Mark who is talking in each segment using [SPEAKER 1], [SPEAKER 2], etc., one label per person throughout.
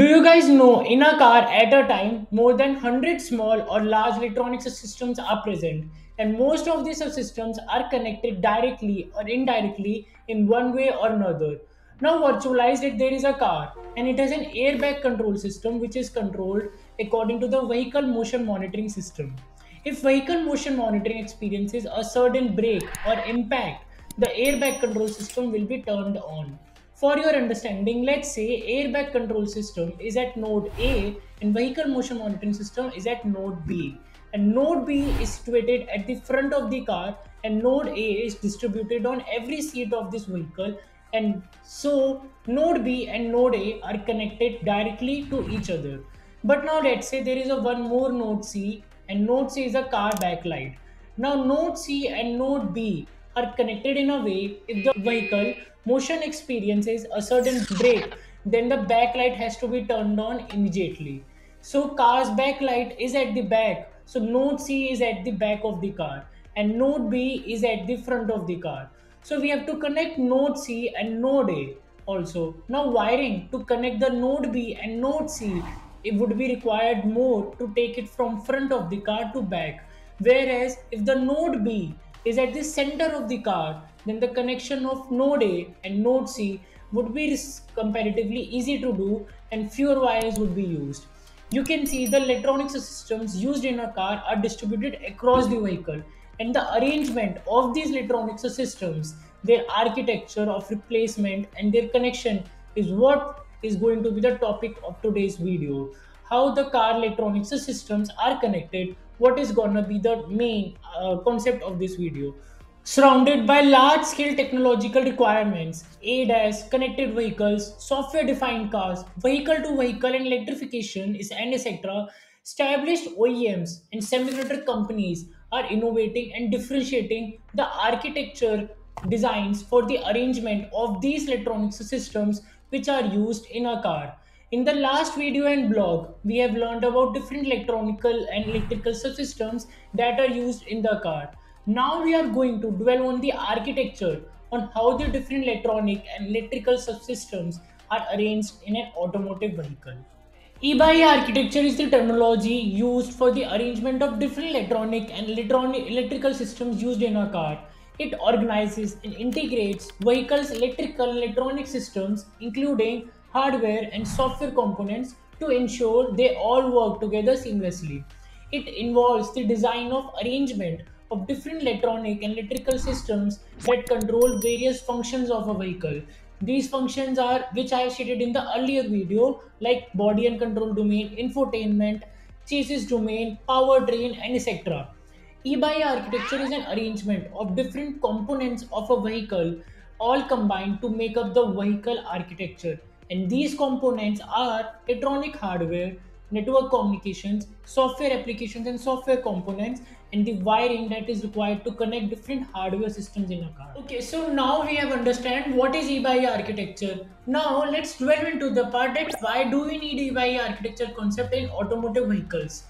[SPEAKER 1] Do you guys know in a car at a time more than 100 small or large electronic systems are present and most of these subsystems are connected directly or indirectly in one way or another. Now virtualize that there is a car and it has an airbag control system which is controlled according to the vehicle motion monitoring system. If vehicle motion monitoring experiences a sudden brake or impact, the airbag control system will be turned on. For your understanding, let's say airbag control system is at node A and vehicle motion monitoring system is at node B. And node B is situated at the front of the car and node A is distributed on every seat of this vehicle and so node B and node A are connected directly to each other. But now let's say there is a one more node C and node C is a car backlight. Now node C and node B are connected in a way if the vehicle motion experiences a certain brake then the backlight has to be turned on immediately. So car's backlight is at the back. So node c is at the back of the car and node b is at the front of the car. So we have to connect node c and node a also. Now wiring to connect the node b and node c it would be required more to take it from front of the car to back. Whereas if the node b is at the center of the car, then the connection of node A and node C would be comparatively easy to do and fewer wires would be used. You can see the electronics systems used in a car are distributed across the vehicle and the arrangement of these electronics systems, their architecture of replacement and their connection is what is going to be the topic of today's video. How the car electronics systems are connected what is gonna be the main uh, concept of this video. Surrounded by large scale technological requirements, ADAS, connected vehicles, software defined cars, vehicle to vehicle and electrification is and etc. Established OEMs and semiconductor companies are innovating and differentiating the architecture designs for the arrangement of these electronics systems which are used in a car. In the last video and blog, we have learned about different electronical and electrical subsystems that are used in the car. Now we are going to dwell on the architecture on how the different electronic and electrical subsystems are arranged in an automotive vehicle. E-by architecture is the terminology used for the arrangement of different electronic and electronic electrical systems used in a car. It organizes and integrates vehicles' electrical and electronic systems, including hardware and software components to ensure they all work together seamlessly. It involves the design of arrangement of different electronic and electrical systems that control various functions of a vehicle. These functions are, which I have stated in the earlier video, like body and control domain, infotainment, chassis domain, powertrain, and etc. E-by architecture is an arrangement of different components of a vehicle all combined to make up the vehicle architecture and these components are electronic hardware, network communications, software applications and software components and the wiring that is required to connect different hardware systems in a car. Okay, so now we have understand what is E-by architecture. Now let's dwell into the part that why do we need E-by architecture concept in automotive vehicles.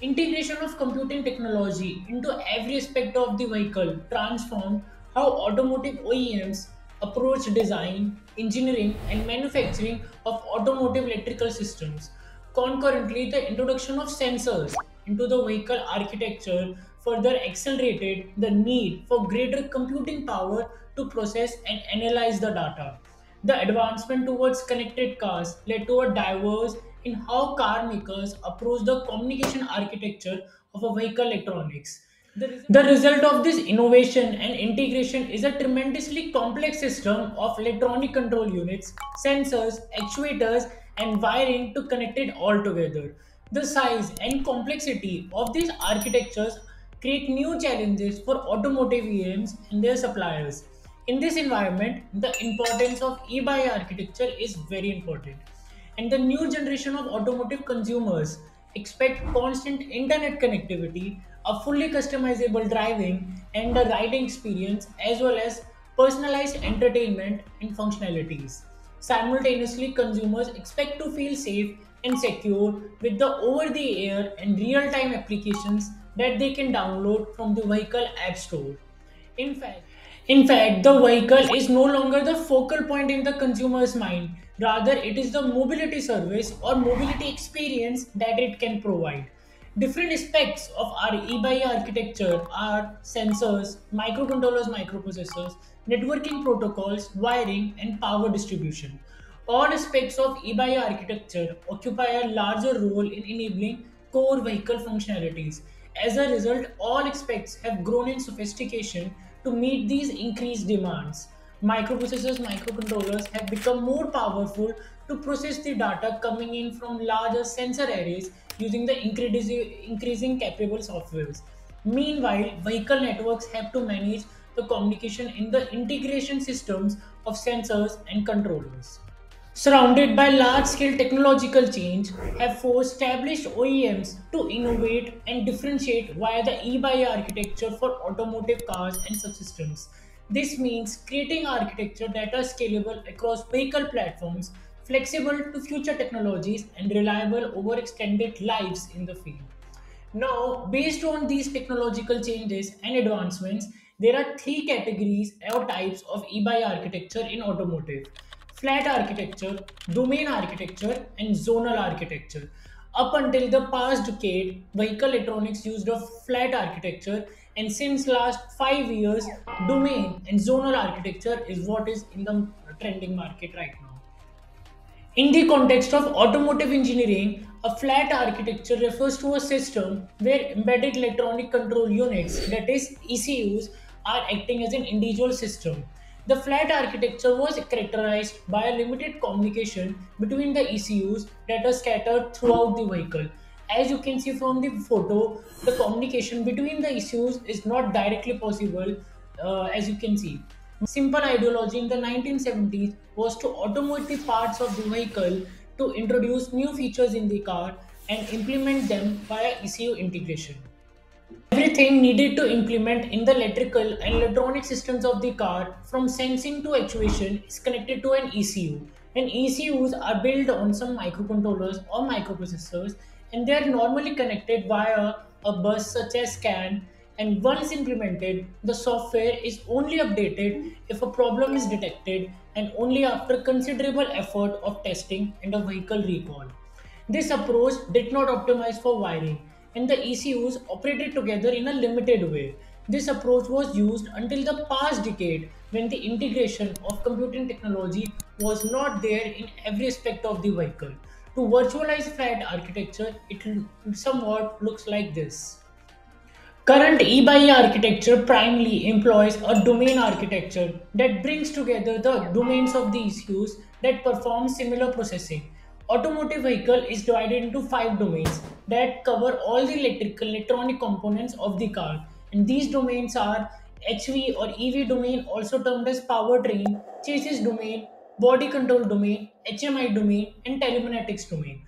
[SPEAKER 1] Integration of computing technology into every aspect of the vehicle transformed how automotive OEMs approach design, engineering, and manufacturing of automotive electrical systems. Concurrently, the introduction of sensors into the vehicle architecture further accelerated the need for greater computing power to process and analyze the data. The advancement towards connected cars led to a diverse in how car makers approach the communication architecture of a vehicle electronics. The result of this innovation and integration is a tremendously complex system of electronic control units, sensors, actuators, and wiring to connect it all together. The size and complexity of these architectures create new challenges for automotive OEMs and their suppliers. In this environment, the importance of e-by architecture is very important. And the new generation of automotive consumers expect constant internet connectivity a fully customizable driving and the riding experience as well as personalized entertainment and functionalities. Simultaneously, consumers expect to feel safe and secure with the over-the-air and real-time applications that they can download from the vehicle app store. In fact, in fact, the vehicle is no longer the focal point in the consumer's mind. Rather, it is the mobility service or mobility experience that it can provide. Different aspects of our e-by architecture are sensors, microcontrollers, microprocessors, networking protocols, wiring, and power distribution. All aspects of e-by architecture occupy a larger role in enabling core vehicle functionalities. As a result, all aspects have grown in sophistication to meet these increased demands. Microprocessors, microcontrollers have become more powerful to process the data coming in from larger sensor arrays using the increasing capable softwares. Meanwhile, vehicle networks have to manage the communication in the integration systems of sensors and controllers. Surrounded by large scale technological change, have forced established OEMs to innovate and differentiate via the e by architecture for automotive cars and subsystems. This means creating architecture that are scalable across vehicle platforms flexible to future technologies, and reliable over extended lives in the field. Now, based on these technological changes and advancements, there are three categories or types of e-by architecture in automotive. Flat architecture, domain architecture, and zonal architecture. Up until the past decade, vehicle electronics used a flat architecture and since last 5 years, domain and zonal architecture is what is in the trending market right now. In the context of automotive engineering, a flat architecture refers to a system where embedded electronic control units, that is ECUs, are acting as an individual system. The flat architecture was characterized by a limited communication between the ECUs that are scattered throughout the vehicle. As you can see from the photo, the communication between the ECUs is not directly possible uh, as you can see. Simple ideology in the 1970s was to automate the parts of the vehicle to introduce new features in the car and implement them via ECU integration. Everything needed to implement in the electrical and electronic systems of the car from sensing to actuation is connected to an ECU. And ECUs are built on some microcontrollers or microprocessors and they are normally connected via a bus such as CAN and once implemented, the software is only updated if a problem is detected and only after considerable effort of testing and a vehicle recall. This approach did not optimize for wiring and the ECUs operated together in a limited way. This approach was used until the past decade when the integration of computing technology was not there in every aspect of the vehicle. To virtualize flat architecture, it somewhat looks like this. Current e-by architecture primarily employs a domain architecture that brings together the domains of the ECUs that perform similar processing. Automotive vehicle is divided into five domains that cover all the electrical electronic components of the car. And these domains are HV or EV domain, also termed as powertrain, chassis domain, body control domain, HMI domain, and telematics domain.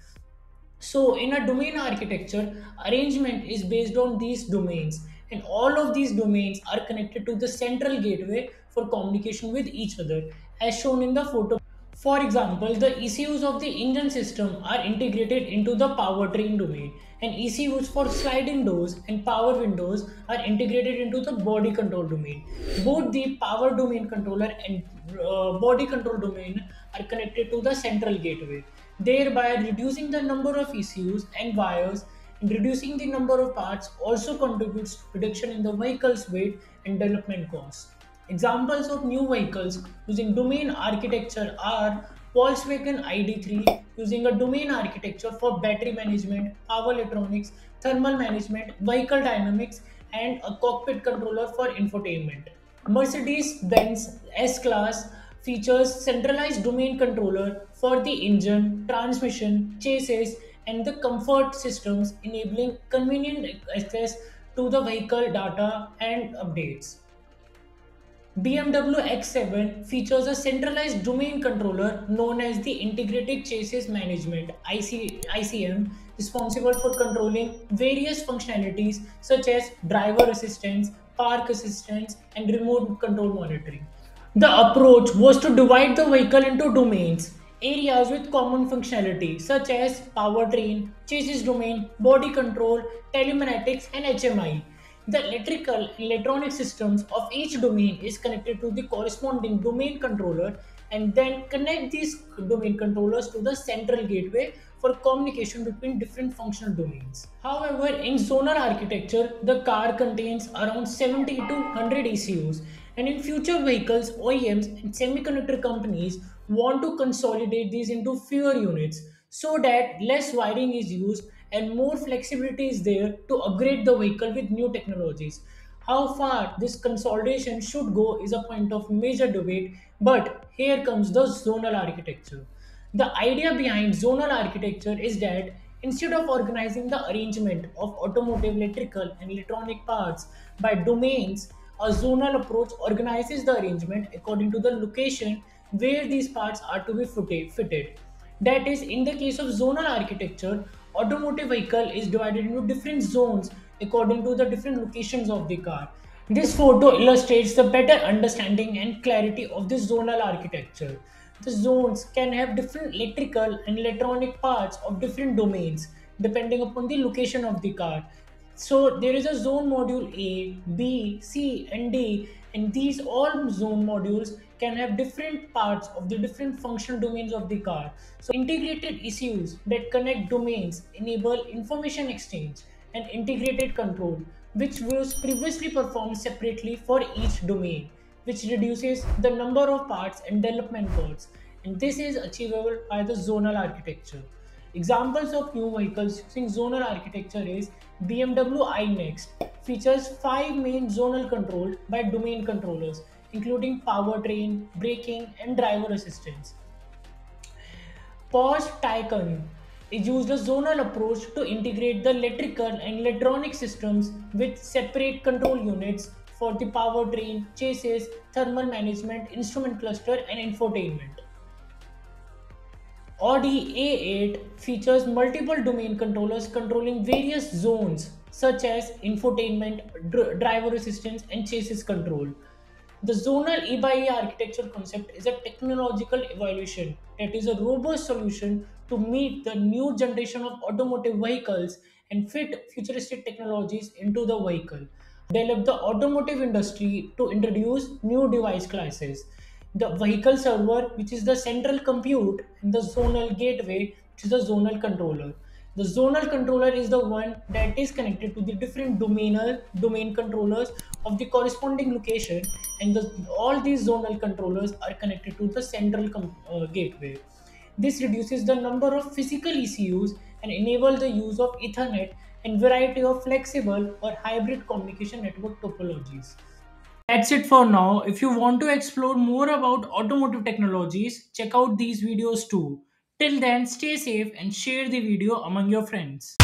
[SPEAKER 1] So in a domain architecture, arrangement is based on these domains and all of these domains are connected to the central gateway for communication with each other as shown in the photo. For example, the ECUs of the engine system are integrated into the powertrain domain and ECUs for sliding doors and power windows are integrated into the body control domain. Both the power domain controller and uh, body control domain are connected to the central gateway thereby reducing the number of ECUs and wires and reducing the number of parts also contributes to reduction in the vehicle's weight and development costs. Examples of new vehicles using domain architecture are Volkswagen ID3 using a domain architecture for battery management, power electronics, thermal management, vehicle dynamics, and a cockpit controller for infotainment. Mercedes-Benz S-Class features centralized domain controller for the engine, transmission, chassis, and the comfort systems, enabling convenient access to the vehicle data and updates. BMW X7 features a centralized domain controller known as the Integrated Chassis Management IC, ICM, responsible for controlling various functionalities such as driver assistance, park assistance, and remote control monitoring. The approach was to divide the vehicle into domains, areas with common functionality such as powertrain, chassis domain, body control, telematics, and HMI. The electrical electronic systems of each domain is connected to the corresponding domain controller and then connect these domain controllers to the central gateway for communication between different functional domains. However, in zonal architecture, the car contains around 70 to 100 ECUs, and in future vehicles, OEMs and semiconductor companies want to consolidate these into fewer units so that less wiring is used and more flexibility is there to upgrade the vehicle with new technologies. How far this consolidation should go is a point of major debate, but here comes the zonal architecture. The idea behind zonal architecture is that instead of organizing the arrangement of automotive electrical and electronic parts by domains, a zonal approach organizes the arrangement according to the location where these parts are to be fitted. That is, in the case of zonal architecture, automotive vehicle is divided into different zones according to the different locations of the car. This photo illustrates the better understanding and clarity of this zonal architecture. The zones can have different electrical and electronic parts of different domains depending upon the location of the car. So there is a zone module A, B, C, and D, and these all zone modules can have different parts of the different functional domains of the car. So integrated ECUs that connect domains enable information exchange and integrated control, which was previously performed separately for each domain which reduces the number of parts and development costs, and this is achievable by the zonal architecture. Examples of new vehicles using zonal architecture is BMW iNext features five main zonal controlled by domain controllers, including powertrain, braking, and driver assistance. Porsche Taycan is used a zonal approach to integrate the electrical and electronic systems with separate control units for the powertrain, chassis, thermal management, instrument cluster, and infotainment. Audi A8 features multiple domain controllers controlling various zones such as infotainment, dr- driver assistance, and chassis control. The zonal E by E architecture concept is a technological evolution that is a robust solution to meet the new generation of automotive vehicles and fit futuristic technologies into the vehicle. Develop the automotive industry to introduce new device classes. The vehicle server, which is the central compute, and the zonal gateway, which is the zonal controller. The zonal controller is the one that is connected to the different domainer domain controllers of the corresponding location, and the, all these zonal controllers are connected to the central uh, gateway. This reduces the number of physical ECUs and enable the use of Ethernet and variety of flexible or hybrid communication network topologies. That's it for now. If you want to explore more about automotive technologies, check out these videos too. Till then, stay safe and share the video among your friends.